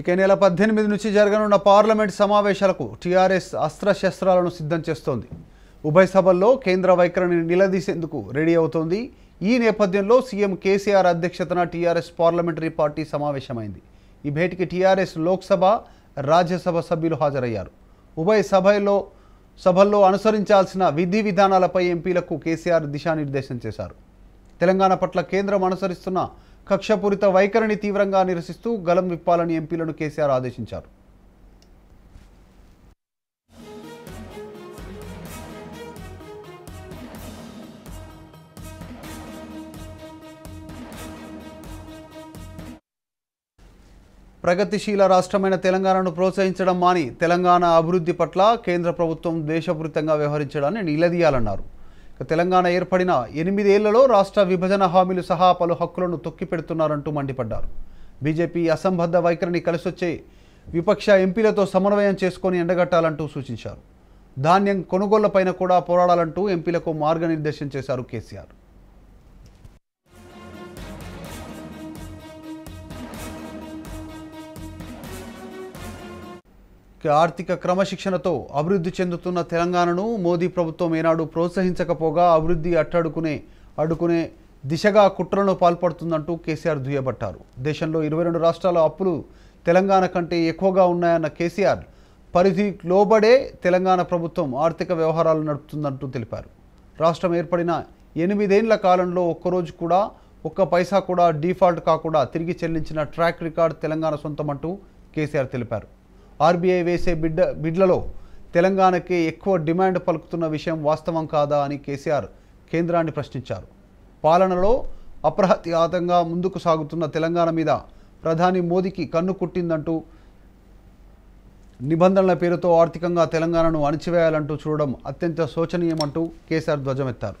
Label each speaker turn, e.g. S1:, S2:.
S1: ఇక నెల పద్దెనిమిది నుంచి జరగనున్న పార్లమెంట్ సమావేశాలకు టీఆర్ఎస్ అస్త్రశస్త్రాలను సిద్ధం చేస్తోంది. ఉభయ సభల్లో కేంద్ర వైఖరిని నిలదీసేందుకు రెడీ అవుతోంది. ఈ నేపథ్యంలో సీఎం కేసీఆర్ అధ్యక్షతన టీఆర్ఎస్ పార్లమెంటరీ పార్టీ సమావేశమైంది. ఈ భేటీకి టీఆర్ఎస్ లోక్సభ రాజ్యసభ సభ్యులు హాజరయ్యారు. ఉభయ సభలో సభల్లో అనుసరించాల్సిన విధి విధానాలపై ఎంపీలకు కేసీఆర్ దిశానిర్దేశం చేశారు. తెలంగాణ పట్ల కేంద్రం అనుసరిస్తున్న కక్షపూరిత వైఖరిని తీవ్రంగా నిరసిస్తూ గలం విప్పాలని ఎంపీలను కేసీఆర్ ఆదేశించారు. ప్రగతిశీల రాష్ట్రమైన తెలంగాణను ప్రోత్సహించడం మాని తెలంగాణ అభివృద్ధి పట్ల కేంద్ర ప్రభుత్వం దేశపూరితంగా వ్యవహరించడాన్ని నిలదీయాలన్నారు. తెలంగాణ ఏర్పడిన ఎనిమిదేళ్ళలో రాష్ట్ర విభజన హామీలు సహా పలు హక్కులను తొక్కిపెడుతున్నారంటూ మండిపడ్డారు. బీజేపీ అసంబద్ధ వైఖరిని కలిసొచ్చే విపక్ష ఎంపీలతో సమన్వయం చేసుకొని ఎండగట్టాలంటూ సూచించారు. ధాన్యం కొనుగోళ్ళపైన కూడా పోరాడాలంటూ ఎంపీలకు మార్గనిర్దేశం చేశారు కేసీఆర్. ఆర్థిక క్రమశిక్షణతో అభివృద్ధి చెందుతున్న తెలంగాణను మోదీ ప్రభుత్వం ఏనాడు ప్రోత్సహించకపోగా అభివృద్ధి అట్టడుకునే అడుకునే దిశగా కుట్రలను పాల్పడుతుందంటూ కేసీఆర్ దుయ్యబట్టారు. దేశంలో ఇరవై రెండు రాష్ట్రాల అప్పులు తెలంగాణ కంటే ఎక్కువగా ఉన్నాయన్న కేసీఆర్ పరిధి లోబడే తెలంగాణ ప్రభుత్వం ఆర్థిక వ్యవహారాలు నడుపుతుందంటూ తెలిపారు. రాష్ట్రం ఏర్పడిన ఎనిమిదేండ్ల కాలంలో ఒక్కరోజు కూడా ఒక్క పైసా కూడా డిఫాల్ట్ కాకుండా తిరిగి చెల్లించిన ట్రాక్ రికార్డ్ తెలంగాణ సొంతమంటూ కేసీఆర్ తెలిపారు. ఆర్బీఐ వేసే బిడ్డ బిడ్లలో తెలంగాణకే ఎక్కువ డిమాండ్ పలుకుతున్న విషయం వాస్తవం కాదా అని కేసీఆర్ కేంద్రాన్ని ప్రశ్నించారు. పాలనలో అప్రహత్యాతంగా ముందుకు సాగుతున్న తెలంగాణ మీద ప్రధాని మోదీకి కన్ను కుట్టిందంటూ నిబంధనల పేరుతో ఆర్థికంగా తెలంగాణను అణిచివేయాలంటూ చూడడం అత్యంత శోచనీయమంటూ కేసీఆర్ ధ్వజమెత్తారు.